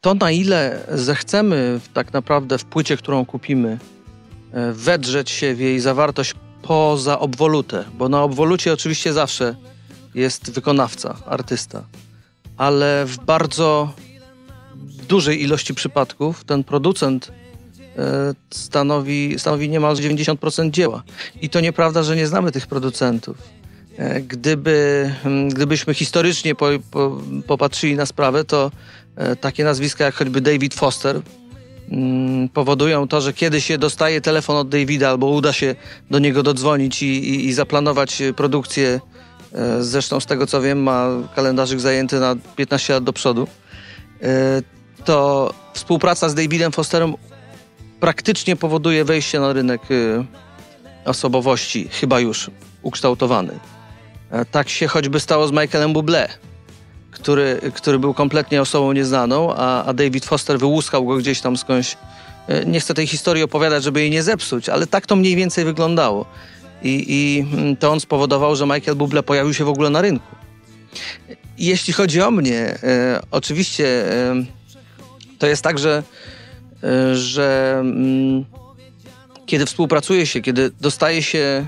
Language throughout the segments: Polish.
to, na ile zechcemy tak naprawdę w płycie, którą kupimy, e, wedrzeć się w jej zawartość poza obwolutę, bo na obwolucie oczywiście zawsze jest wykonawca, artysta, ale w bardzo dużej ilości przypadków ten producent e, stanowi, stanowi niemal 90% dzieła. I to nieprawda, że nie znamy tych producentów. E, gdyby, gdybyśmy historycznie po, po, popatrzyli na sprawę, to E, takie nazwiska jak choćby David Foster powodują to, że kiedy się dostaje telefon od Davida albo uda się do niego dodzwonić i, i, i zaplanować produkcję, e, zresztą z tego co wiem ma kalendarzyk zajęty na 15 lat do przodu, to współpraca z Davidem Fosterem praktycznie powoduje wejście na rynek osobowości chyba już ukształtowany. Tak się choćby stało z Michaelem Bublé który, który był kompletnie osobą nieznaną, a, a David Foster wyłuskał go gdzieś tam skądś. E, nie chcę tej historii opowiadać, żeby jej nie zepsuć, ale tak to mniej więcej wyglądało. I, i mm, to on spowodował, że Michael Bublé pojawił się w ogóle na rynku. Jeśli chodzi o mnie, e, oczywiście e, to jest tak, że, e, że mm, kiedy współpracuje się, kiedy dostaje się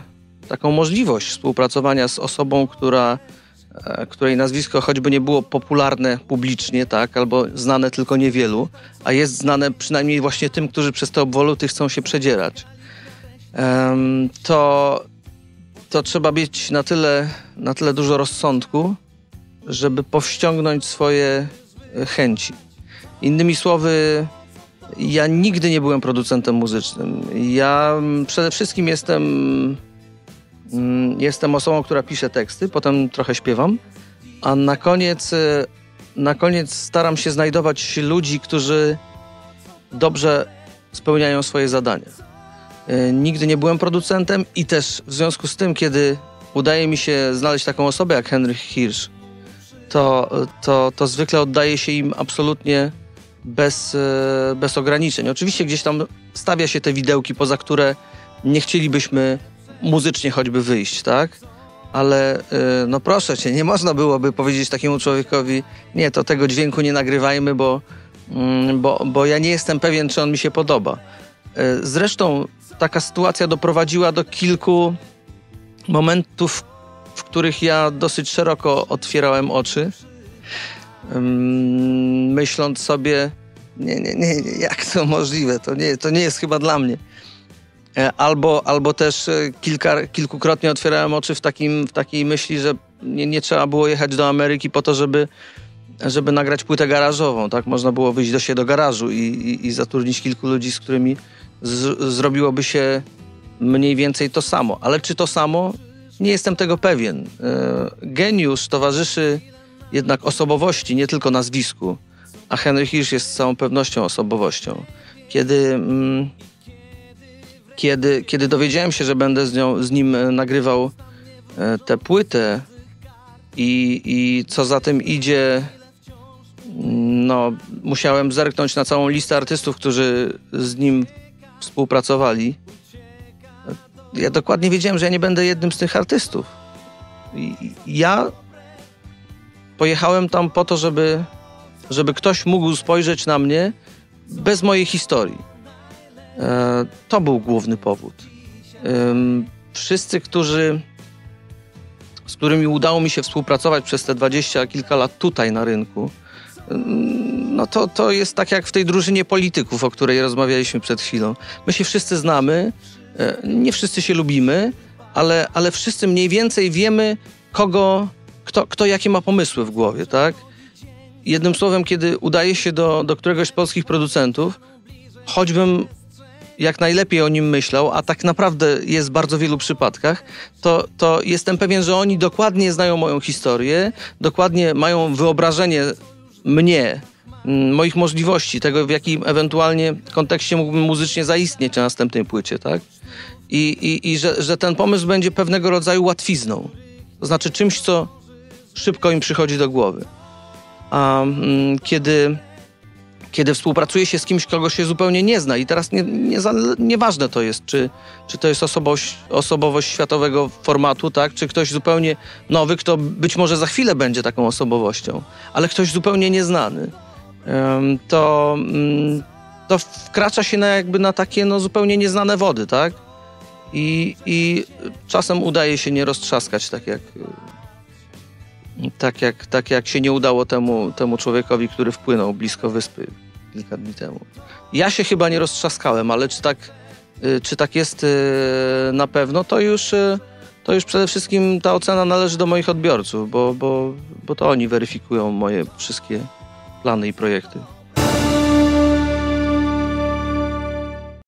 taką możliwość współpracowania z osobą, która E, której nazwisko choćby nie było popularne publicznie, tak, albo znane tylko niewielu, a jest znane przynajmniej właśnie tym, którzy przez te obwoluty chcą się przedzierać, to, to trzeba mieć na tyle, na tyle dużo rozsądku, żeby powściągnąć swoje e, chęci. Innymi słowy, ja nigdy nie byłem producentem muzycznym. Ja przede wszystkim jestem jestem osobą, która pisze teksty, potem trochę śpiewam, a na koniec, y, na koniec staram się znajdować ludzi, którzy dobrze spełniają swoje zadania. Y, nigdy nie byłem producentem i też w związku z tym, kiedy udaje mi się znaleźć taką osobę jak Henry Hirsch, to, to, to zwykle oddaje się im absolutnie bez, y, bez ograniczeń. Oczywiście gdzieś tam stawia się te widełki, poza które nie chcielibyśmy muzycznie choćby wyjść, tak? Ale y, no proszę cię, nie można byłoby powiedzieć takiemu człowiekowi, nie, to tego dźwięku nie nagrywajmy, bo, mm, bo, bo ja nie jestem pewien, czy on mi się podoba. Y, zresztą taka sytuacja doprowadziła do kilku momentów, w których ja dosyć szeroko otwierałem oczy, myśląc sobie, nie, nie, nie, jak to możliwe, to nie, to nie jest chyba dla mnie. E, albo, albo też e, kilka, kilkukrotnie otwierałem oczy w, takim, w takiej myśli, że nie, nie trzeba było jechać do Ameryki po to, żeby, żeby nagrać płytę garażową. Tak? Można było wyjść do siebie do garażu i, i, i zatrudnić kilku ludzi, z którymi z, zrobiłoby się mniej więcej to samo. Ale czy to samo? Nie jestem tego pewien. E, geniusz towarzyszy jednak osobowości, nie tylko nazwisku. A Henry Hirsch jest z całą pewnością osobowością. Kiedy... Mm, kiedy, kiedy dowiedziałem się, że będę z, nią, z nim e, nagrywał e, tę płytę i, i co za tym idzie, no, musiałem zerknąć na całą listę artystów, którzy z nim współpracowali. Ja dokładnie wiedziałem, że ja nie będę jednym z tych artystów. I ja pojechałem tam po to, żeby, żeby ktoś mógł spojrzeć na mnie bez mojej historii to był główny powód. Wszyscy, którzy, z którymi udało mi się współpracować przez te dwadzieścia kilka lat tutaj na rynku, no to, to jest tak jak w tej drużynie polityków, o której rozmawialiśmy przed chwilą. My się wszyscy znamy, e, nie wszyscy się lubimy, ale, ale wszyscy mniej więcej wiemy, kogo, kto, kto jakie ma pomysły w głowie, tak? Jednym słowem, kiedy udaje się do, do któregoś z polskich producentów, choćbym jak najlepiej o nim myślał, a tak naprawdę jest w bardzo wielu przypadkach, to, to jestem pewien, że oni dokładnie znają moją historię, dokładnie mają wyobrażenie mnie, mm, moich możliwości, tego w jakim ewentualnie kontekście mógłbym muzycznie zaistnieć na następnej płycie, tak? I, i, i że, że ten pomysł będzie pewnego rodzaju łatwizną. To znaczy czymś, co szybko im przychodzi do głowy. A mm, kiedy kiedy współpracuje się z kimś, kogo się zupełnie nie zna. I teraz nie, nie, nieważne to jest, czy, czy to jest osobowość, osobowość światowego formatu, tak? czy ktoś zupełnie nowy, kto być może za chwilę będzie taką osobowością, ale ktoś zupełnie nieznany. to, mm, to wkracza się na jakby na takie no, zupełnie nieznane wody, tak? I, I czasem udaje się nie roztrzaskać, tak jak, tak jak, tak jak się nie udało temu, temu człowiekowi, który wpłynął blisko wyspy kilka dni temu. Ja się chyba nie roztrzaskałem, ale czy tak, y, czy tak jest y, na pewno, to już, y, to już przede wszystkim ta ocena należy do moich odbiorców, bo, bo, bo to oni weryfikują moje wszystkie plany i projekty.